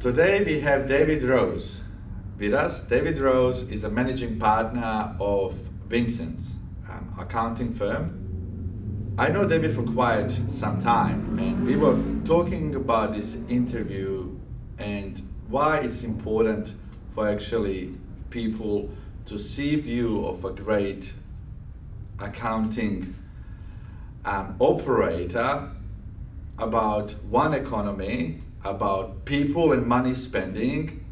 Today we have David Rose with us. David Rose is a managing partner of Vincent's accounting firm. I know David for quite some time, and we were talking about this interview and why it's important for actually people to see view of a great accounting um, operator about one economy, about people and money spending.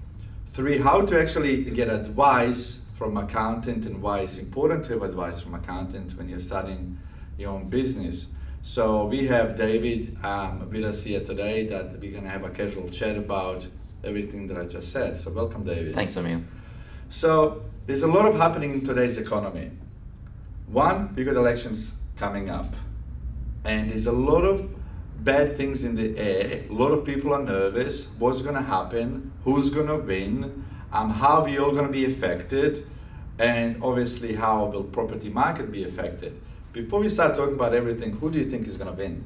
Three, how to actually get advice from accountant and why it's important to have advice from accountant when you're starting your own business. So we have David um, with us here today that we're gonna have a casual chat about everything that I just said. So welcome, David. Thanks, Emil. So there's a lot of happening in today's economy. One, we got elections coming up, and there's a lot of bad things in the air. A lot of people are nervous. What's going to happen? Who's going to win? Um, how we all going to be affected? And obviously, how will property market be affected? Before we start talking about everything, who do you think is going to win?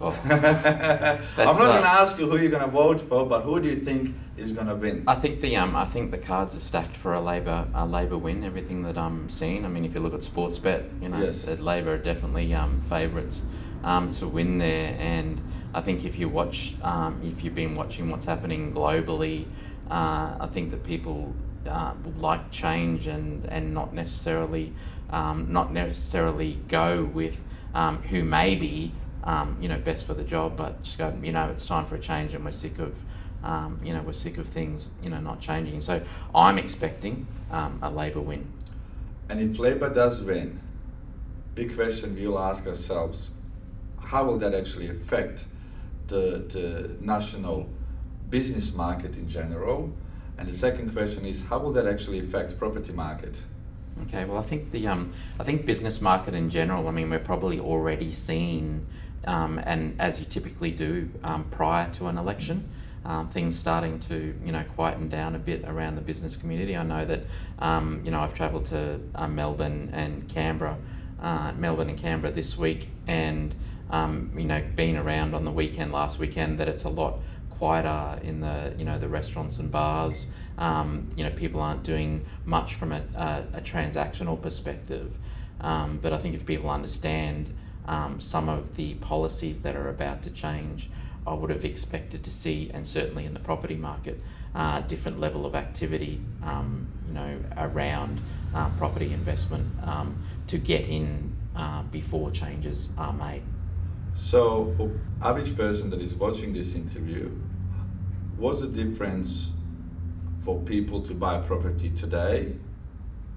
Oh, I'm not uh, going to ask you who you're going to vote for, but who do you think is going to win? I think the um, I think the cards are stacked for a Labor a Labor win. Everything that I'm seeing. I mean, if you look at Sportsbet, you know, Yes. that Labor are definitely um, favourites um, to win there. And I think if you watch, um, if you've been watching what's happening globally, uh, I think that people uh, would like change and and not necessarily um, not necessarily go with um, who may be um, you know best for the job, but just go. You know, it's time for a change, and we're sick of um, you know, we're sick of things, you know, not changing. So I'm expecting a Labor win. And if Labour does win, big question we'll ask ourselves, how will that actually affect the, the national business market in general? And the second question is, how will that actually affect property market? Okay, well, I think the um, I think business market in general. I mean, we're probably already seeing, um, and as you typically do um, prior to an election, um, things starting to you know quieten down a bit around the business community. I know that um, you know I've travelled to uh, Melbourne and Canberra, uh, Melbourne and Canberra this week, and um, you know been around on the weekend last weekend that it's a lot quieter in the you know the restaurants and bars. Um, you know people aren't doing much from a, a, a transactional perspective. Um, but I think if people understand um, some of the policies that are about to change, I would have expected to see, and certainly in the property market, uh, different level of activity. Um, you know around uh, property investment um, to get in uh, before changes are made. So for average person that is watching this interview, what's the difference for people to buy property today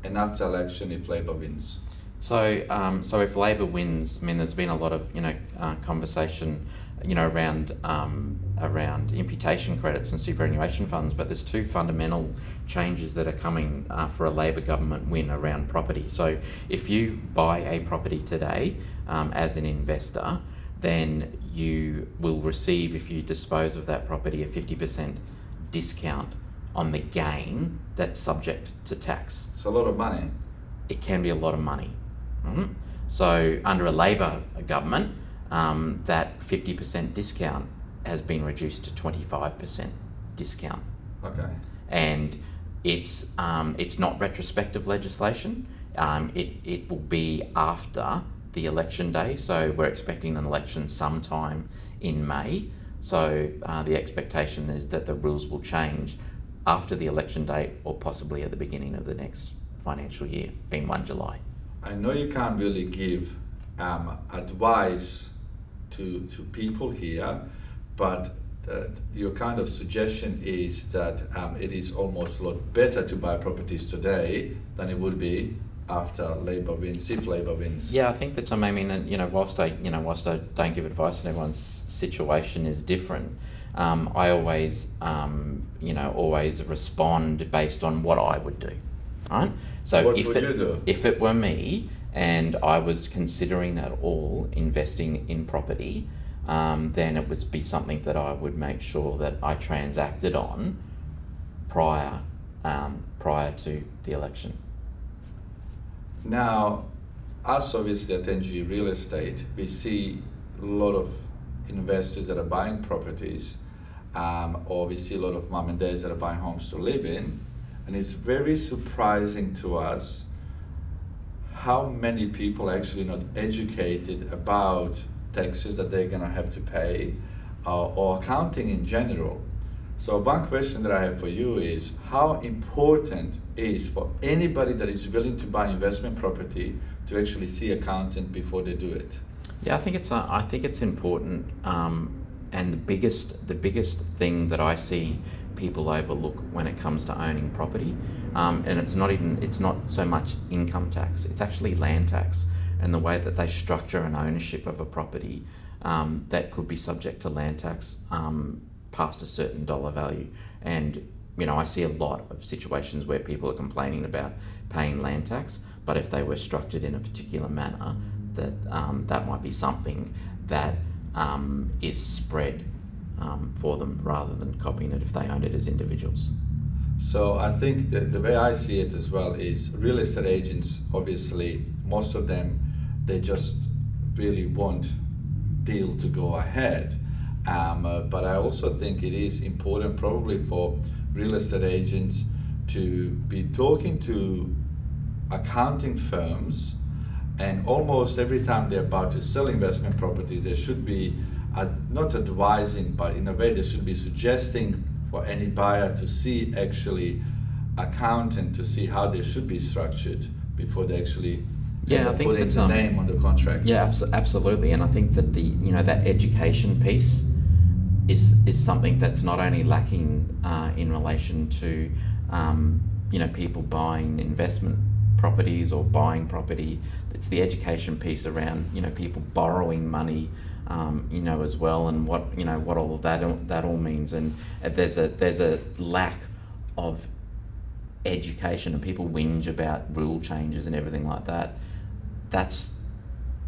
and after election if Labour wins? So, um, so if Labor wins, I mean, there's been a lot of you know uh, conversation, you know, around um, around imputation credits and superannuation funds, but there's two fundamental changes that are coming uh, for a Labor government win around property. So, if you buy a property today um, as an investor, then you will receive, if you dispose of that property, a 50% discount on the gain that's subject to tax It's a lot of money. it can be a lot of money. Mhm. So, under a Labor government, um, that 50% discount has been reduced to 25% discount. Okay. And it's, um, it's not retrospective legislation, um, it, it will be after the election day. So, we're expecting an election sometime in May. So, uh, the expectation is that the rules will change after the election date or possibly at the beginning of the next financial year, being 1 July. I know you can't really give um, advice to, to people here, but uh, your kind of suggestion is that um, it is almost a lot better to buy properties today than it would be after Labour wins, if Labour wins. Yeah, I think that um, I mean, you know, whilst I, you know, whilst I don't give advice, and everyone's situation is different. Um, I always, um, you know, always respond based on what I would do, right? So What if would it, you do? if it were me and I was considering at all investing in property, um, then it would be something that I would make sure that I transacted on prior, um, prior to the election. Now, us obviously at NG Real Estate, we see a lot of investors that are buying properties. um, or we see a lot of mom and dads that are buying homes to live in, and it's very surprising to us how many people are actually not educated about taxes that they're going to have to pay uh, or accounting in general. So one question that I have for you is how important is for anybody that is willing to buy investment property to actually see accountant before they do it? Yeah, I think it's uh, I think it's important, um, and the biggest the biggest thing that I see people overlook when it comes to owning property, um, and it's not even it's not so much income tax; it's actually land tax, and the way that they structure an ownership of a property um, that could be subject to land tax um, past a certain dollar value, and you know I see a lot of situations where people are complaining about paying land tax, but if they were structured in a particular manner that um, that might be something that um, is spread um, for them rather than copying it if they own it as individuals. So I think that the way I see it as well is real estate agents, obviously, most of them, they just really want deal to go ahead. Um, uh, but I also think it is important probably for real estate agents to be talking to accounting firms and almost every time they're about to sell investment properties, they should be uh, not advising, but in a way they should be suggesting for any buyer to see actually accountant to see how they should be structured before they actually yeah, I think putting that's, the um, name on the contract. Yeah, abso- absolutely, and I think that the you know that education piece is is something that's not only lacking uh, in relation to um, you know people buying investment properties or buying property. It's the education piece around you know people borrowing money, um, you know as well, and what you know what all of that that all means. And there's a there's a lack of education, and people whinge about rule changes and everything like that. That's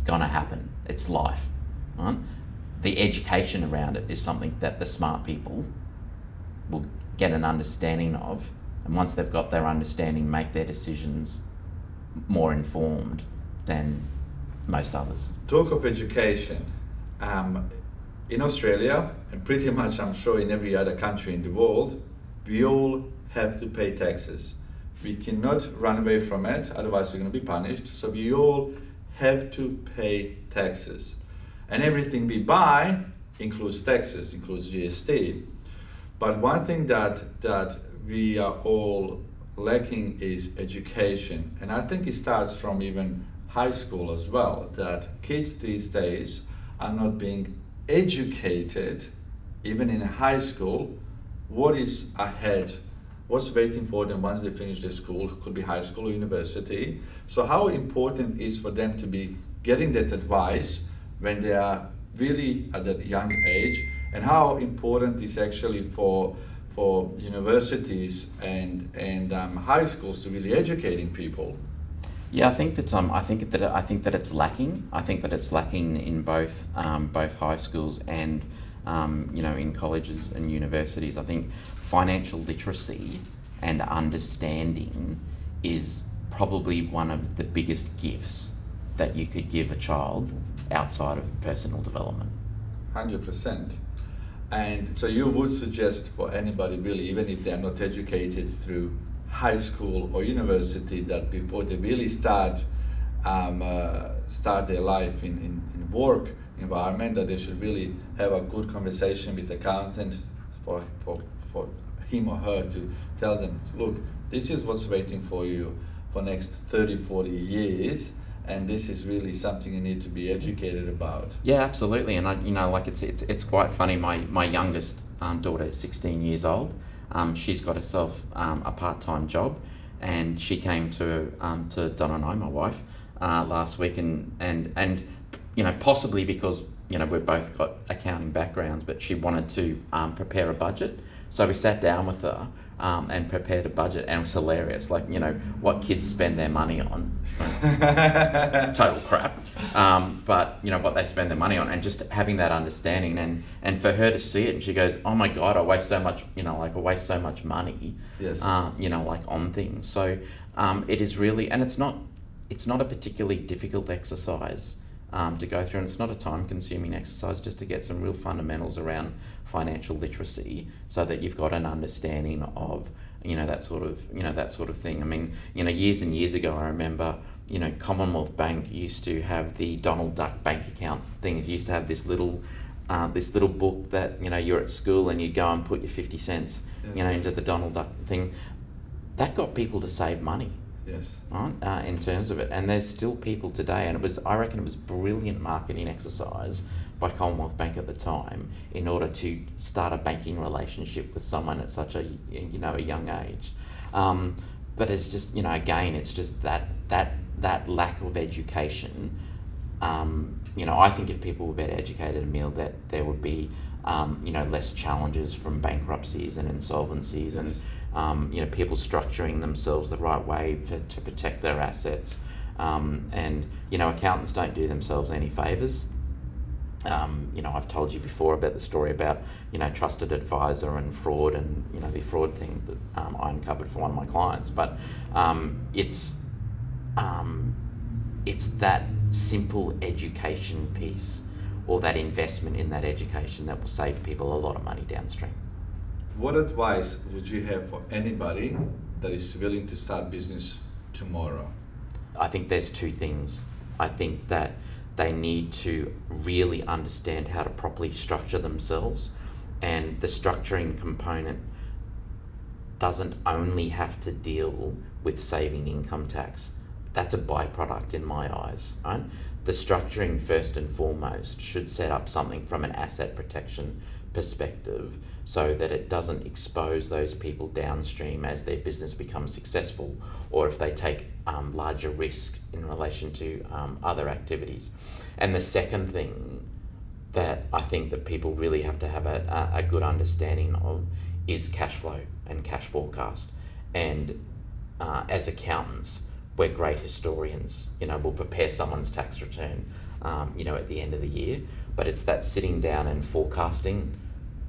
gonna happen. It's life, right? The education around it is something that the smart people will get an understanding of and once they've got their understanding make their decisions more informed than most others. Talk of education. Um, in Australia, and pretty much I'm sure in every other country in the world, we all have to pay taxes. We cannot run away from it, otherwise we're going to be punished. So we all have to pay taxes. And everything we buy includes taxes, includes GST. But one thing that, that we are all lacking is education. And I think it starts from even high school as well, that kids these days are not being educated, even in high school, what is ahead, what's waiting for them once they finish their school, could be high school or university. So how important is for them to be getting that advice when they are really at that young age, and how important is actually for for universities and and um, high schools to really educating people. Yeah, I think that um, I think that I think that it's lacking. I think that it's lacking in both um, both high schools and um, you know in colleges and universities. I think financial literacy and understanding is probably one of the biggest gifts that you could give a child outside of personal development. Hundred percent. And so you would suggest for anybody really, even if they're not educated through high school or university, that before they really start um, uh, start their life in, in, in, work environment, that they should really have a good conversation with accountant for, for, for him or her to tell them, look, this is what's waiting for you for next 30, 40 years and this is really something you need to be educated about. Yeah, absolutely, and I, you know, like it's it's it's quite funny. My my youngest um, daughter is sixteen years old. Um, she's got herself um, a part time job, and she came to um, to Donna and I, my wife, uh, last week, and and and you know possibly because you know we've both got accounting backgrounds, but she wanted to um, prepare a budget, so we sat down with her um, and prepared a budget, and it was hilarious. Like you know what kids spend their money on, total crap. Um, but you know what they spend their money on, and just having that understanding, and and for her to see it, and she goes, "Oh my god, I waste so much, you know, like I waste so much money, yes. Uh, you know, like on things." So um, it is really, and it's not, it's not a particularly difficult exercise. Um, to go through, and it's not a time-consuming exercise just to get some real fundamentals around financial literacy, so that you've got an understanding of you know that sort of you know that sort of thing. I mean, you know, years and years ago, I remember you know Commonwealth Bank used to have the Donald Duck bank account things. Used to have this little uh, this little book that you know you're at school and you go and put your fifty cents you know into the Donald Duck thing. That got people to save money. Yes. Right. Uh, in terms of it, and there's still people today, and it was I reckon it was brilliant marketing exercise by Commonwealth Bank at the time in order to start a banking relationship with someone at such a you know a young age. Um, but it's just you know again it's just that that that lack of education. Um, you know, I think if people were better educated, Emil, that there would be um, you know less challenges from bankruptcies and insolvencies and um, you know people structuring themselves the right way for, to protect their assets. Um, and you know accountants don't do themselves any favors. Um, you know, I've told you before about the story about you know trusted advisor and fraud, and you know the fraud thing that um, I uncovered for one of my clients. But um, it's um, it's that simple education piece or that investment in that education that will save people a lot of money downstream. What advice would you have for anybody that is willing to start business tomorrow? I think there's two things. I think that they need to really understand how to properly structure themselves, and the structuring component doesn't only have to deal with saving income tax. That's a byproduct in my eyes. Right? The structuring, first and foremost, should set up something from an asset protection perspective so that it doesn't expose those people downstream as their business becomes successful or if they take um, larger risk in relation to um, other activities. And the second thing that I think that people really have to have a, a good understanding of is cash flow and cash forecast. And uh, as accountants, we're great historians. You know, we'll prepare someone's tax return, um, you know, at the end of the year. But it's that sitting down and forecasting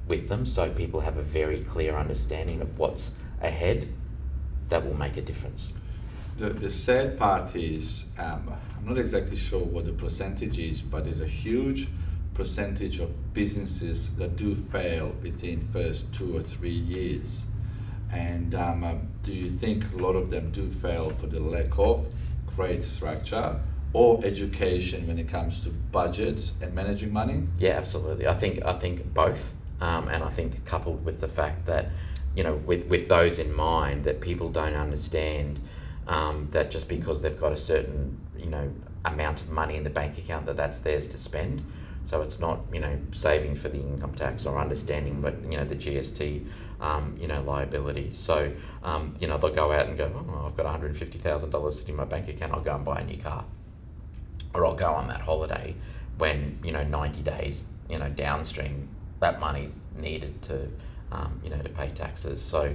with them so people have a very clear understanding of what's ahead that will make a difference. The, the sad part is, um, I'm not exactly sure what the percentage is, but there's a huge percentage of businesses that do fail within first two or three years. And um, uh, do you think a lot of them do fail for the lack of great structure or education when it comes to budgets and managing money? Yeah, absolutely. I think I think both. Um, and I think coupled with the fact that, you know, with, with those in mind, that people don't understand um, that just because they've got a certain, you know, amount of money in the bank account that that's theirs to spend. So it's not, you know, saving for the income tax or understanding but, you know, the GST, um, you know, liabilities. So, um, you know, they'll go out and go, oh, I've got $150,000 sitting in my bank account, I'll go and buy a new car. Or I'll go on that holiday when, you know, 90 days, you know, downstream, that money's needed to, um, you know, to pay taxes. So,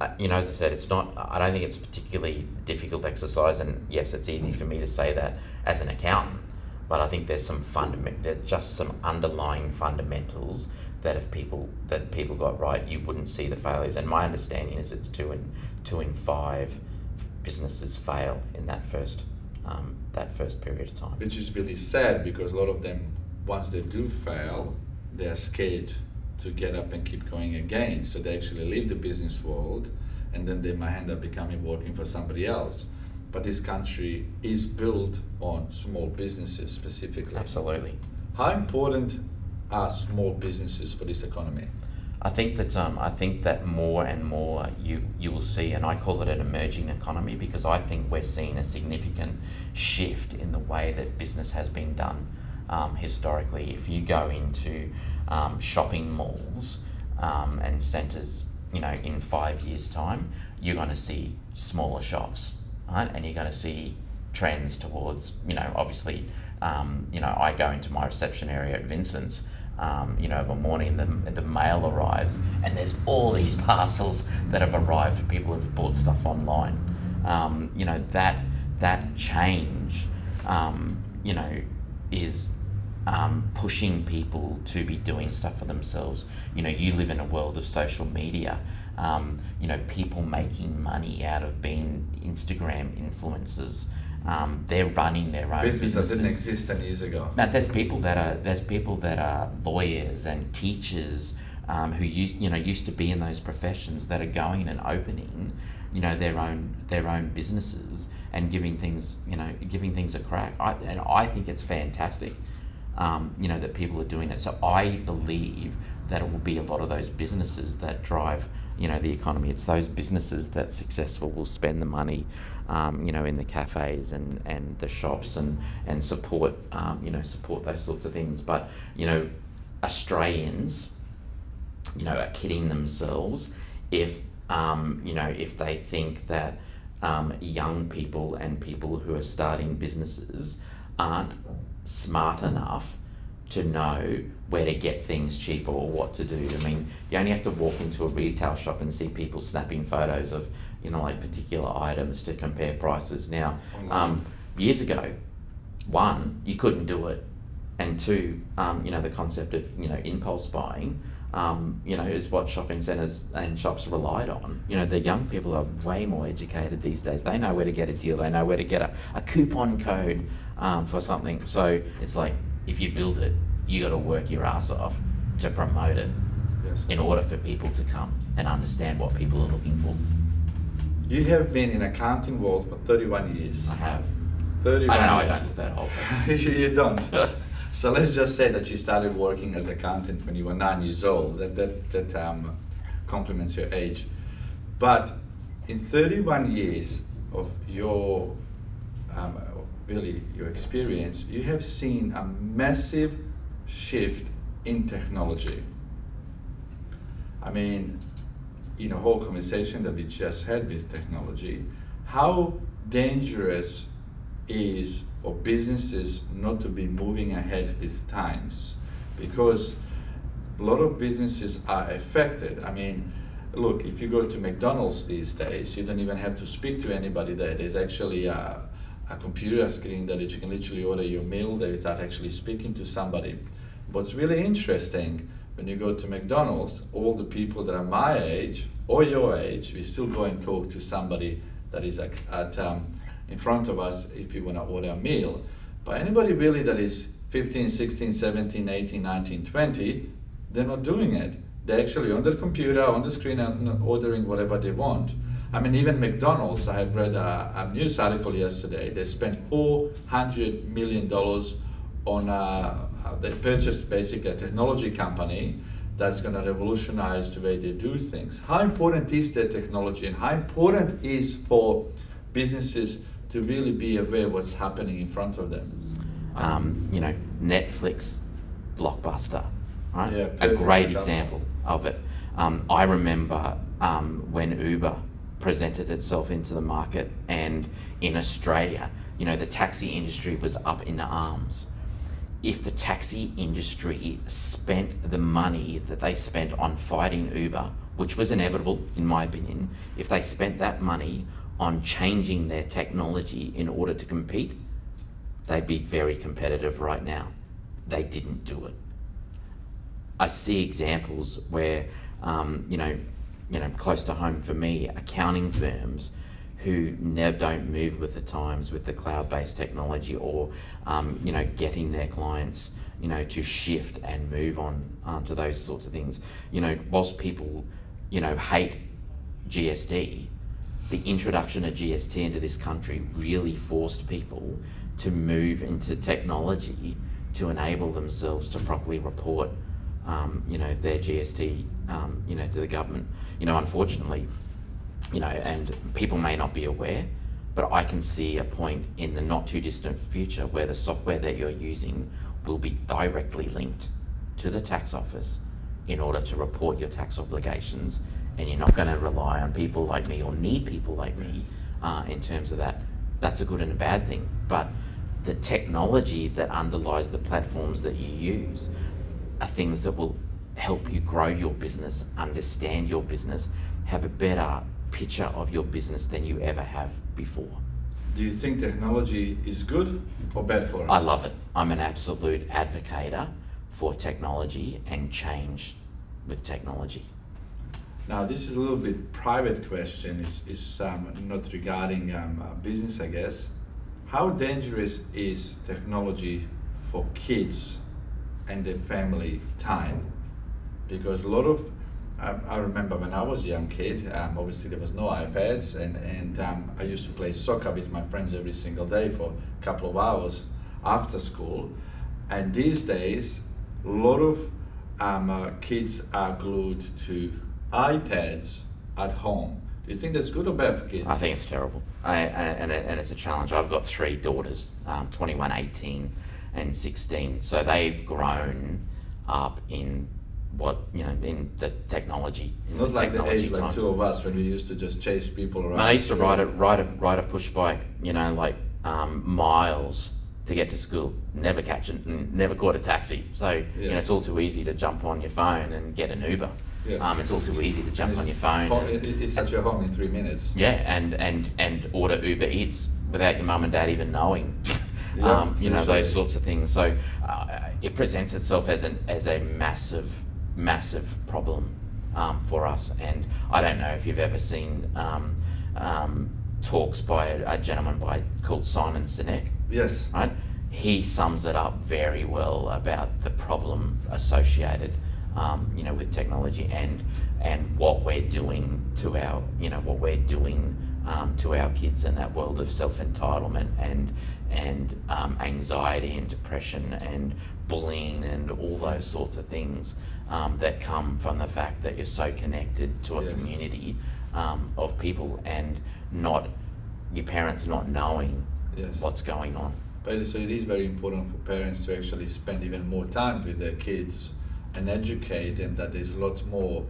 uh, you know, as I said, it's not. I don't think it's a particularly difficult exercise, and yes, it's easy for me to say that as an accountant. But I think there's some fundament, there's just some underlying fundamentals that if people that people got right, you wouldn't see the failures. And my understanding is it's two in two in five businesses fail in that first um, that first period of time. Which is really sad because a lot of them, once they do fail, they're scared to get up and keep going again. So they actually leave the business world and then they might end up becoming working for somebody else. But this country is built on small businesses specifically. Absolutely. How important are small businesses for this economy? I think that um, I think that more and more you you will see, and I call it an emerging economy because I think we're seeing a significant shift in the way that business has been done um, historically. If you go into um, shopping malls um, and centres, you know, in five years' time, you're going to see smaller shops, right? And you're going to see trends towards, you know, obviously, um, you know, I go into my reception area at Vincent's. Um, you know, of a morning, the, the mail arrives, and there's all these parcels that have arrived people who've bought stuff online. Um, you know, that that change, um, you know, is um, pushing people to be doing stuff for themselves. You know, you live in a world of social media. Um, you know, people making money out of being Instagram influencers. Um, they're running their own Business that businesses. didn't exist ten years ago. Now, there's people that are there's people that are lawyers and teachers um, who used you know used to be in those professions that are going and opening you know their own their own businesses and giving things you know giving things a crack. I, and I think it's fantastic. Um, you know that people are doing it. So I believe that it will be a lot of those businesses that drive you know the economy. It's those businesses that successful will spend the money, um, you know, in the cafes and, and the shops and and support um, you know support those sorts of things. But you know, Australians, you know, are kidding themselves if um, you know if they think that um, young people and people who are starting businesses aren't smart enough to know where to get things cheaper or what to do. I mean, you only have to walk into a retail shop and see people snapping photos of, you know, like particular items to compare prices. Now, um, years ago, one, you couldn't do it, and two, um, you know, the concept of you know impulse buying. Um, you know, is what shopping centres and shops relied on. You know, the young people are way more educated these days. They know where to get a deal. They know where to get a, a coupon code um, for something. So it's like if you build it, you got to work your ass off to promote it Yes. in order for people to come and understand what people are looking for. You have been in accounting world for 31 years. I have. 31 I don't know. I years. don't look that old. you you don't. so let's just say that you started working as accountant when you were nine years old. That that that um, complements your age. But in 31 years of your um, really your experience, you have seen a massive shift in technology. I mean, in a whole conversation that we just had with technology, how dangerous is for businesses not to be moving ahead with times because a lot of businesses are affected. I mean, look, if you go to McDonald's these days, you don't even have to speak to anybody there. There's actually a, a computer screen that you can literally order your meal there without actually speaking to somebody. What's really interesting when you go to McDonald's, all the people that are my age or your age, we still go and talk to somebody that is at, at um, in front of us if you want to order a meal. But anybody really that is 15, 16, 17, 18, 19, 20, they're not doing it. They're actually on the computer, on the screen, and ordering whatever they want. I mean, even McDonald's, I have read a, a news article yesterday, they spent $400 million on, uh, uh, they purchased basically a technology company that's going to revolutionize the way they do things. How important is that technology and how important is for businesses to really be aware of what's happening in front of them? um, you know, Netflix, Blockbuster, right? Yeah, a great example. example of it. Um, I remember um, when Uber presented itself into the market, and in Australia, you know, the taxi industry was up in arms. If the taxi industry spent the money that they spent on fighting Uber, which was inevitable in my opinion, if they spent that money on changing their technology in order to compete, they'd be very competitive right now. They didn't do it. I see examples where, um, you know, you know, close to home for me, accounting firms who never don't move with the times with the cloud-based technology, or um, you know, getting their clients, you know, to shift and move on um, to those sorts of things. You know, whilst people, you know, hate GST, the introduction of GST into this country really forced people to move into technology to enable themselves to properly report, um, you know, their GST, um, you know, to the government. You know, unfortunately, you know, and people may not be aware, but I can see a point in the not too distant future where the software that you're using will be directly linked to the tax office in order to report your tax obligations, and you're not going to rely on people like me or need people like me uh, in terms of that. That's a good and a bad thing, but the technology that underlies the platforms that you use are things that will help you grow your business, understand your business, have a better picture of your business than you ever have before. Do you think technology is good or bad for us? I love it. I'm an absolute advocator for technology and change with technology. Now, this is a little bit private question. It's, it's um, not regarding um, uh, business, I guess. how dangerous is technology for kids and their family time? Because a lot of um, I remember when I was a young kid, um, obviously there was no iPads, and, and um, I used to play soccer with my friends every single day for a couple of hours after school. And these days, a lot of um, uh, kids are glued to iPads at home. Do you think that's good or bad for kids? I think it's terrible, I, and, and it's a challenge. I've got three daughters, um, 21, 18, and 16. So they've grown up in what you know in the technology. In Not the like the technology age like times. two of us when we used to just chase people around. I used to ride a ride a ride a push bike, you know, like um, miles to get to school. Never catch it, never caught a taxi. So you know, it's all too easy to jump on your phone and get an Uber. Yes. Um, it's all too easy to jump on your phone. ho- and- It's at your home in three minutes. yeah, and and and order Uber Eats without your mum and dad even knowing. Yeah, um, you know those sorts of things. So uh, it presents itself as an as a massive, massive problem um, for us. And I don't know if you've ever seen um, um, talks by a, a gentleman by called Simon Sinek Yes. right? He sums it up very well about the problem associated, um, you know, with technology and and what we're doing to our, you know, what we're doing um, to our kids in that world of self entitlement and and um, anxiety and depression and bullying and all those sorts of things um, that come from the fact that you're so connected to a Yes. community um, of people and not your parents not knowing Yes. what's going on. But so it is very important for parents to actually spend even more time with their kids and educate them that there's lots more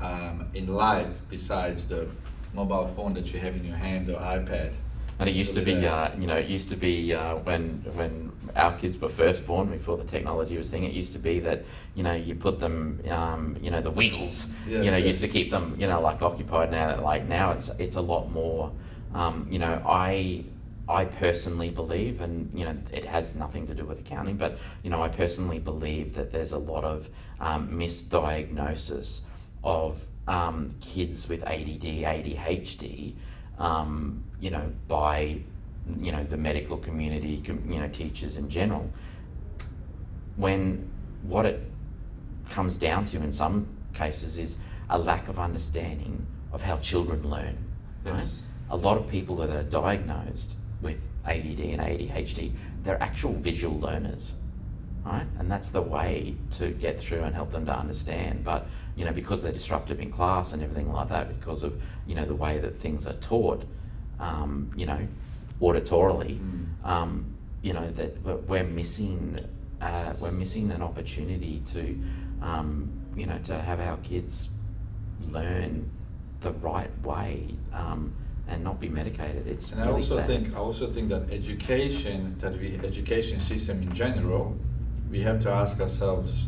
um, in life besides the mobile phone that you have in your hand or iPad. And it used to be, uh, you know, it used to be uh, when when our kids were first born, before the technology was thing. It used to be that you know you put them, um, you know, the Wiggles, you know, used to keep them, you know, like occupied. Now, like now, it's it's a lot more. Um, you know, I I personally believe, and you know, it has nothing to do with accounting, but you know, I personally believe that there's a lot of um, misdiagnosis of um, kids with ADD, ADHD, um, you know, by you know the medical community, you know, teachers in general. When what it comes down to in some cases is a lack of understanding of how children learn. Right? Yes. A lot of people that are diagnosed with ADD and ADHD, they're actual visual learners, right? And that's the way to get through and help them to understand. But you know, because they're disruptive in class and everything like that, because of you know the way that things are taught, um, you know, auditorily, Mm. um, you know that we're- missing uh, we're missing an opportunity to um, you know to have our kids learn the right way um, and not be medicated. It's And I really also sad. think I also think that education, that we education system in general, we have to ask ourselves,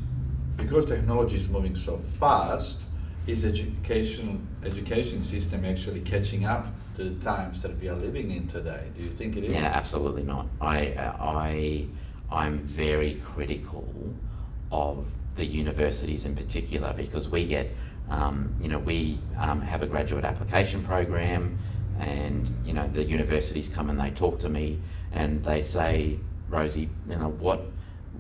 because technology is moving so fast, is education education system actually catching up to the times that we are living in today? Do you think it is? Yeah, absolutely not. I, I, I'm very critical of the universities in particular because we get, um, you know, we um, have a graduate application program, and you know, the universities come and they talk to me and they say, Rosie, you know, what,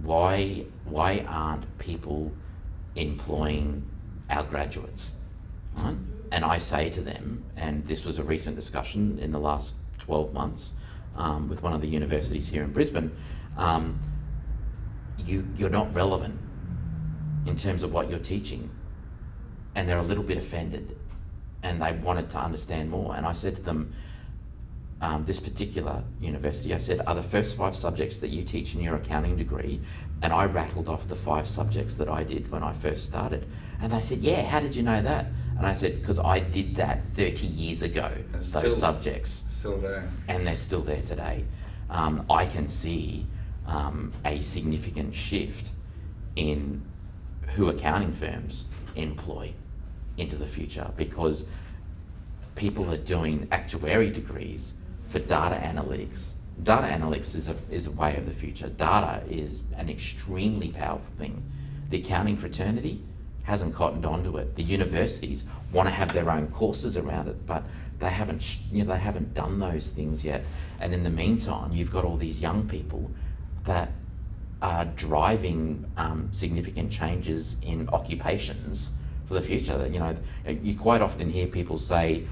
why, why aren't people employing our graduates? Right? And I say to them, and this was a recent discussion in the last 12 months um, with one of the universities here in Brisbane, um, you, you're not relevant in terms of what you're teaching. And they're a little bit offended and they wanted to understand more. And I said to them, um, this particular university, I said, are the first five subjects that you teach in your accounting degree? And I rattled off the five subjects that I did when I first started. And they said, yeah, how did you know that? And I said, because I did that 30 years ago, And those still- subjects Still there. and they're still there today. Um, I can see um, a significant shift in who accounting firms employ into the future because people are doing actuary degrees for data analytics. Data analytics is a, is a way of the future. Data is an extremely powerful thing. The accounting fraternity hasn't cottoned onto it. The universities want to have their own courses around it, but they haven't, you know, they haven't done those things yet. And in the meantime, you've got all these young people that are driving um, significant changes in occupations for the future. You know, you quite often hear people say,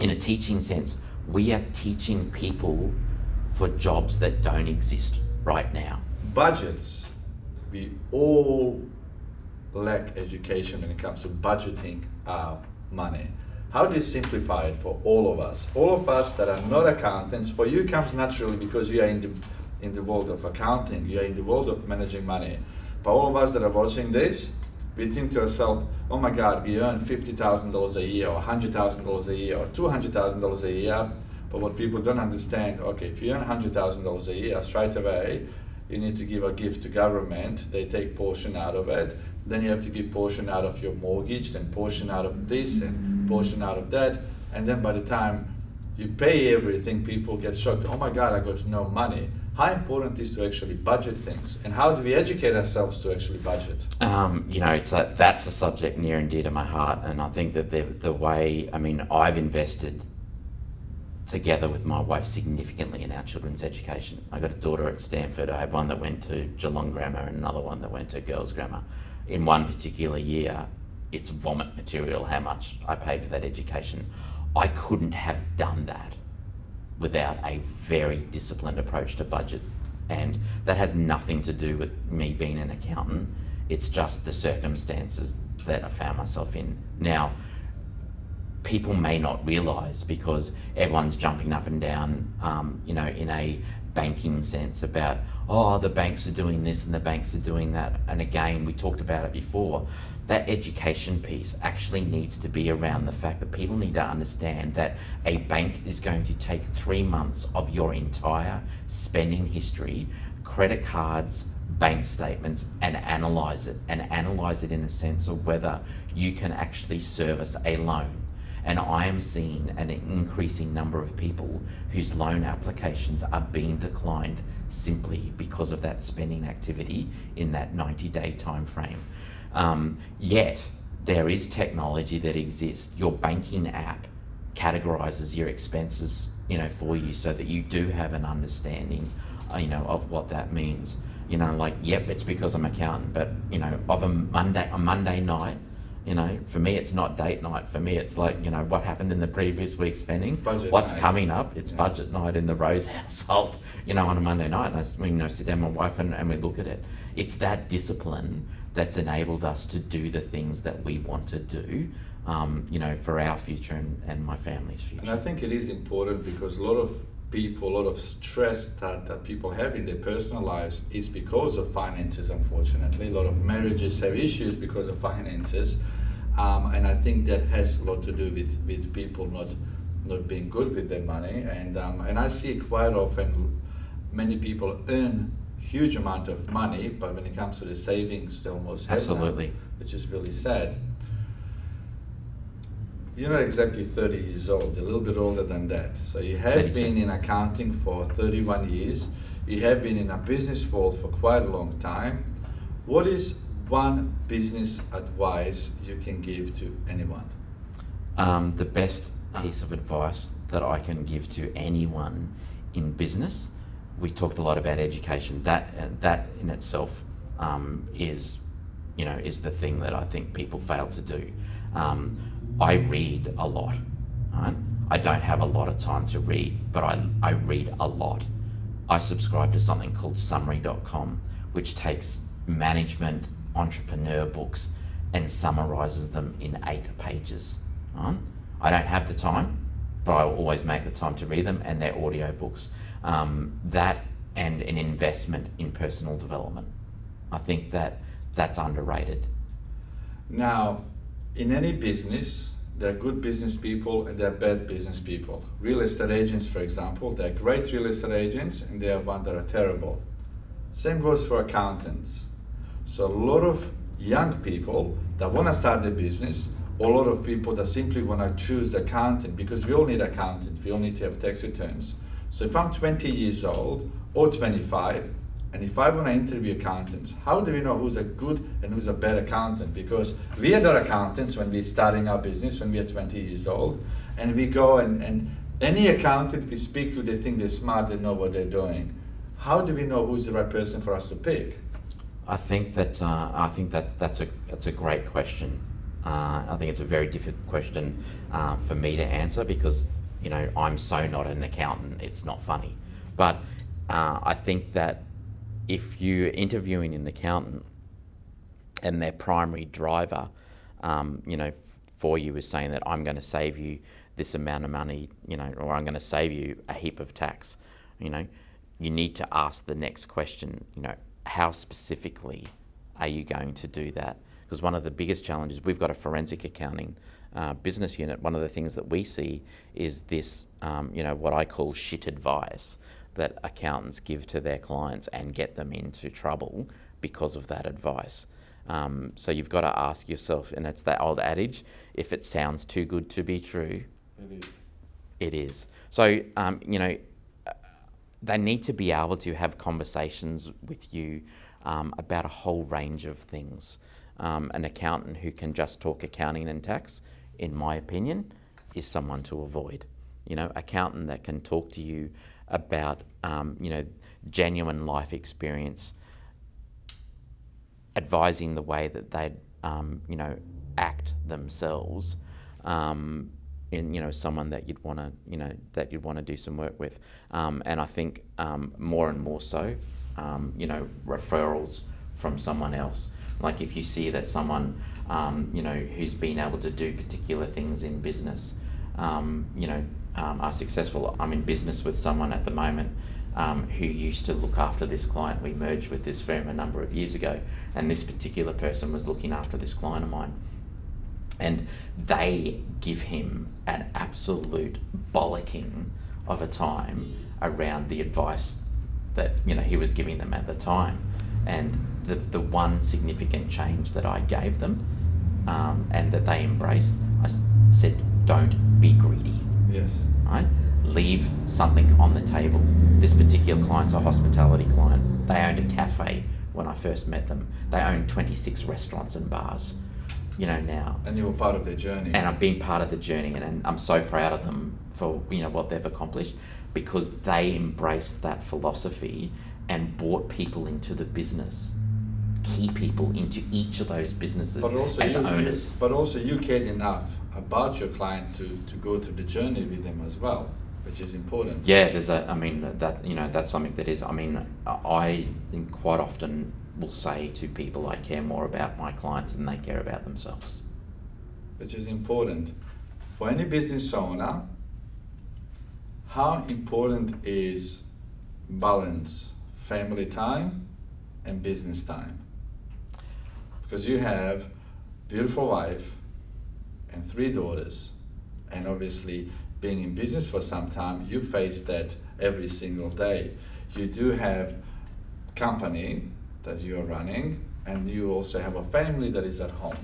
in a teaching sense, we are teaching people for jobs that don't exist right now. Budgets, we all lack education when it comes to budgeting our money. How do you simplify it for all of us? All of us that are not accountants, for you comes naturally because you are in the, in the world of accounting, you are in the world of managing money. For all of us that are watching this, we think to ourselves, oh my God, we earn $50,000 a year or $100,000 a year or $200,000 a year. But what people don't understand, okay, if you earn $100,000 a year, straight away, you need to give a gift to government. They take portion out of it. Then you have to give portion out of your mortgage, then portion out of this and portion out of that. And then by the time you pay everything, people get shocked. Oh my God, I got no money. How important is to actually budget things, and how do we educate ourselves to actually budget? Um, you know, it's a, that's a subject near and dear to my heart, and I think that the the way I mean, I've invested together with my wife significantly in our children's education. I got a daughter at Stanford. I had one that went to Geelong Grammar and another one that went to Girls Grammar. In one particular year, it's vomit material how much I paid for that education. I couldn't have done that without a very disciplined approach to budget. And that has nothing to do with me being an accountant. It's just the circumstances that I found myself in. Now, people may not realize because everyone's jumping up and down, um, you know, in a banking sense about, oh, the banks are doing this and the banks are doing that. And again, we talked about it before. That education piece actually needs to be around the fact that people need to understand that a bank is going to take three months of your entire spending history, credit cards, bank statements and analyze it and analyze it in a sense of whether you can actually service a loan and I am seeing an increasing number of people whose loan applications are being declined simply because of that spending activity in that 90 day time frame. Um, yet, there is technology that exists. Your banking app categorizes your expenses you know for you so that you do have an understanding uh, you know of what that means you know like yep it's because i'm accountant but you know of a monday a monday night you know, for me, it's not date night. For me, it's like, you know, what happened in the previous week's spending, Budget what's night. coming up. It's Yeah. budget night in the Rose household, you know, on a Monday night. And I, you know, sit down with my wife and, and we look at it. It's that discipline that's enabled us to do the things that we want to do, um, you know, for our future and, and my family's future. And I think it is important because a lot of people, a lot of stress that, that people have in their personal lives is because of finances, unfortunately. A lot of marriages have issues because of finances. Um, and I think that has a lot to do with, with people not not being good with their money. And, um, and I see quite often many people earn huge amount of money, but when it comes to the savings, they almost have none, which is really sad. You're not exactly 30 years old, a little bit older than that. So you have 37. been in accounting for 31 years. You have been in a business world for quite a long time. What is one business advice you can give to anyone? Um, the best piece of advice that I can give to anyone in business, we talked a lot about education. That uh, that in itself um, is, you know, is the thing that I think people fail to do. Um, I read a lot. Right? I don't have a lot of time to read, but I, I read a lot. I subscribe to something called summary.com, which takes management, entrepreneur books and summarizes them in eight pages. Right? I don't have the time, but I will always make the time to read them, and they're audio books. Um, that and an investment in personal development. I think that that's underrated. Now, in any business, there are good business people and there are bad business people. Real estate agents, for example, they're great real estate agents and there are ones that are terrible. Same goes for accountants. So a lot of young people that want to start their business, or a lot of people that simply want to choose accountant because we all need accountant, we all need to have tax returns. So if I'm 20 years old or 25, And if I want to interview accountants, how do we know who's a good and who's a bad accountant? Because we are not accountants when we're starting our business, when we are 20 years old, and we go and, and any accountant we speak to, they think they're smart, they know what they're doing. How do we know who's the right person for us to pick? I think that uh, I think that's that's a that's a great question. Uh, I think it's a very difficult question uh, for me to answer because you know I'm so not an accountant. It's not funny, but uh, I think that if you're interviewing an accountant and their primary driver, um, you know, for you is saying that I'm going to save you this amount of money, you know, or I'm going to save you a heap of tax, you know, you need to ask the next question, you know, how specifically are you going to do that? Because one of the biggest challenges, we've got a forensic accounting uh, business unit. One of the things that we see is this, um, you know, what I call shit advice that accountants give to their clients and get them into trouble because of that advice. Um, so you've got to ask yourself, and it's that old adage: if it sounds too good to be true, It is. it is. So um, you know, they need to be able to have conversations with you um, about a whole range of things. Um, an accountant who can just talk accounting and tax, in my opinion, is someone to avoid. You know, accountant that can talk to you about um, you know genuine life experience, advising the way that they um, you know act themselves. Um, in you know someone that you'd want to you know that you'd want to do some work with, um, and I think um, more and more so, um, you know referrals from someone else. Like if you see that someone um, you know who's been able to do particular things in business, um, you know um, are successful. I'm in business with someone at the moment. Um, who used to look after this client. We merged with this firm a number of years ago, and this particular person was looking after this client of mine and they give him an absolute bollocking of a time around the advice that you know he was giving them at the time and the, the one significant change that I gave them um, and that they embraced I said don't be greedy. Yes. right? Leave something on the table. This particular client's a hospitality client. They owned a cafe when I first met them. They owned 26 restaurants and bars you know now. And you were part of their journey. and I've been part of the journey, and, and I'm so proud of them for you know what they've accomplished because they embraced that philosophy and brought people into the business, key people into each of those businesses but also as you, you- owners. but also you cared enough about your client to, to go through the journey with them as well, which is important. Yeah, there's a. I mean that you know that's something that is. I mean, I think quite often will say to people, I care more about my clients than they care about themselves. Which is important. For any business owner, how important is balance family time and business time? Because you have beautiful wife and three daughters, and obviously being in business for some time, you face that every single day. You do have company that you are running, and you also have a family that is at home.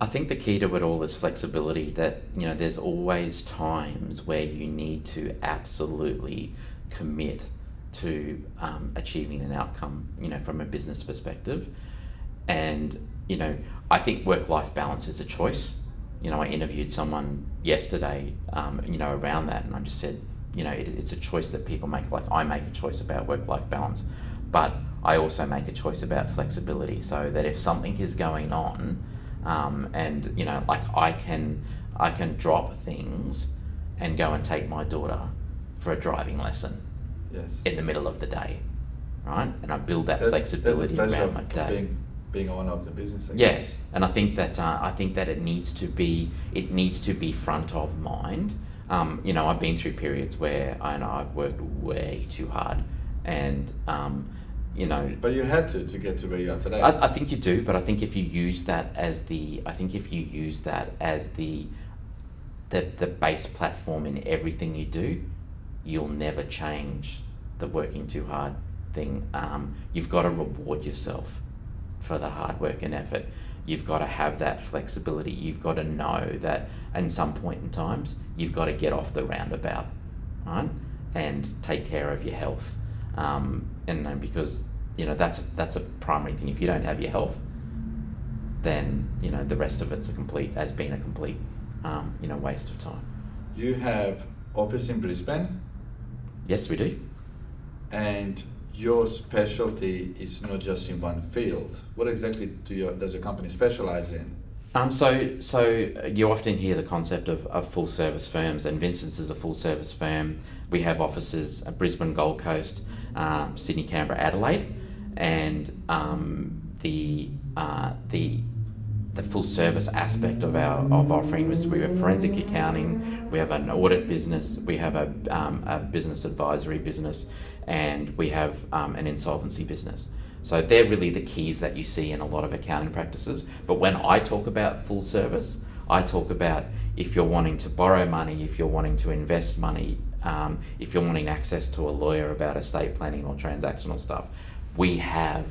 I think the key to it all is flexibility. That you know, there's always times where you need to absolutely commit to um, achieving an outcome. You know, from a business perspective, and you know, I think work-life balance is a choice. You know, I interviewed someone yesterday. Um, you know, around that, and I just said, you know, it, it's a choice that people make. Like I make a choice about work-life balance, but I also make a choice about flexibility. So that if something is going on um, and you know like I can I can drop things and go and take my daughter for a driving lesson Yes. in the middle of the day, right? And I build that That- flexibility that's a pleasure around my day. Being, being owner of the business. I Yeah, guess. and I think that uh, I think that it needs to be it needs to be front of mind. Um, you know, I've been through periods where I know I've worked way too hard, and um, you know, But you had to to get to where you are today. I, I think you do, but I think if you use that as the, I think if you use that as the, the, the base platform in everything you do, you'll never change the working too hard thing. Um, you've got to reward yourself for the hard work and effort. You've got to have that flexibility. You've got to know that at some point in times, you've got to get off the roundabout, right? And take care of your health. um, and then because you know that's a, that's a primary thing. If you don't have your health, then you know the rest of it's a complete has been a complete um, you know waste of time. You have office in Brisbane, Yes, we do. and your specialty is not just in one field. What exactly do your, does your company specialize in? Um, so, so you often hear the concept of, of full service firms, and Vincent's is a full service firm. We have offices at Brisbane, Gold Coast, um, Sydney, Canberra, Adelaide, and um, the uh, the the full service aspect of our of offering was we have forensic accounting, we have an audit business, we have a, um, a business advisory business, and we have um, an insolvency business. So they're really the keys that you see in a lot of accounting practices. But when I talk about full service, I talk about if you're wanting to borrow money, if you're wanting to invest money, um, if you're wanting access to a lawyer about estate planning or transactional stuff, we have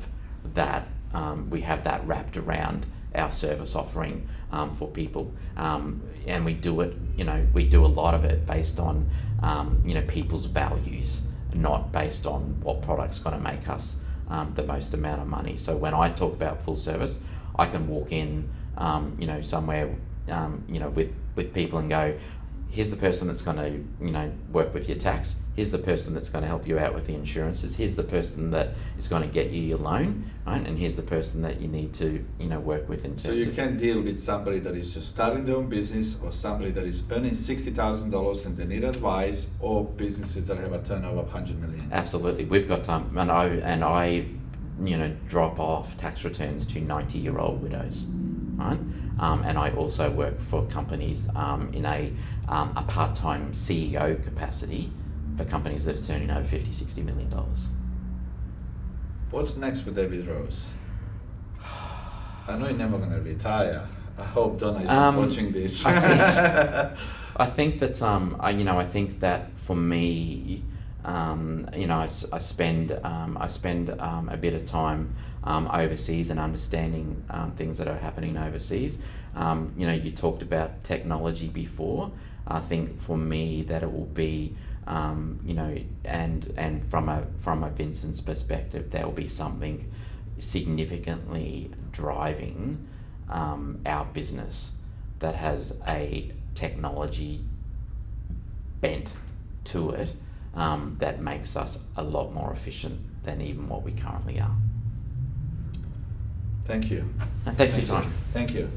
that. Um, we have that wrapped around our service offering um, for people, um, and we do it. You know, we do a lot of it based on um, you know people's values, not based on what product's going to make us um, the most amount of money. So when I talk about full service, I can walk in, um, you know, somewhere, um, you know, with with people and go, here's the person that's going to, you know, work with your tax. Here's the person that's going to help you out with the insurances. Here's the person that is going to get you your loan, right? And here's the person that you need to, you know, work with in terms So you can deal with somebody that is just starting their own business, or somebody that is earning sixty thousand dollars and they need advice, or businesses that have a turnover of hundred million. Absolutely, we've got um, and I and I, you know, drop off tax returns to ninety-year-old widows, right? Um, and I also work for companies um, in a um, a part-time CEO capacity for companies that are turning over 50, 60 million dollars. What's next for David Rose? I know you're never gonna retire. I hope Donna is Um, watching this. I think- I think that um, I, you know, I think that for me, um, you know, I, I spend um, I spend um, a bit of time um, overseas and understanding um, things that are happening overseas. Um, you know, you talked about technology before. I think for me that it will be, um, you know, and and from a from a Vincent's perspective, there will be something significantly driving um, our business that has a technology bent to it um, that makes us a lot more efficient than even what we currently are. Thank you. And thanks for your time. Thank you.